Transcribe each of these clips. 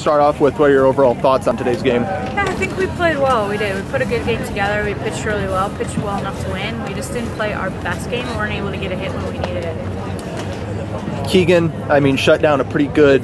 start off with what are your overall thoughts on today's game? Yeah, I think we played well. We did. We put a good game together. We pitched really well, pitched well enough to win. We just didn't play our best game. We weren't able to get a hit when we needed it. Keegan, I mean, shut down a pretty good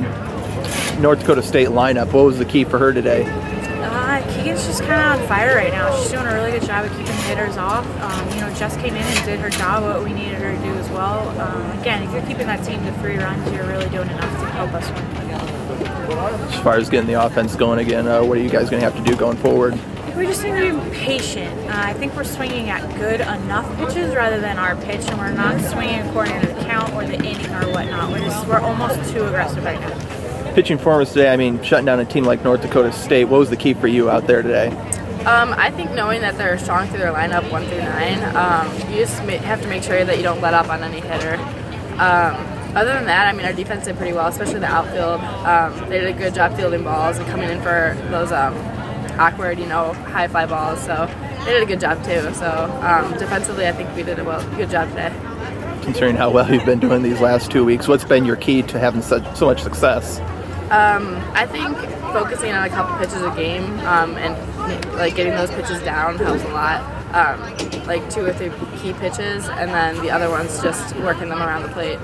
North Dakota State lineup. What was the key for her today? Uh, Keegan's just kind of on fire right now. She's doing a really good job of keeping hitters off. Um, you know, Jess came in and did her job, what we needed her to do as well. Um, again, if you're keeping that team to three runs, you're really doing enough to help us win. As far as getting the offense going again, uh, what are you guys going to have to do going forward? We just need to be patient. Uh, I think we're swinging at good enough pitches rather than our pitch, and we're not swinging according to the count or the inning or whatnot. We're just we're almost too aggressive right now. Pitching performance today, I mean, shutting down a team like North Dakota State, what was the key for you out there today? Um, I think knowing that they're strong through their lineup one through nine, um, you just have to make sure that you don't let up on any hitter. Um, other than that, I mean, our defense did pretty well, especially the outfield. Um, they did a good job fielding balls and coming in for those um, awkward, you know, high fly balls. So they did a good job too. So um, defensively, I think we did a well, good job today. Considering how well you've been doing these last two weeks, what's been your key to having such so much success? Um, I think focusing on a couple pitches a game um, and like getting those pitches down helps a lot. Um, like two or three key pitches, and then the other ones just working them around the plate.